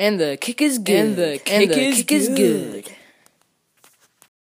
And the kick is good. And the kick is kick is good.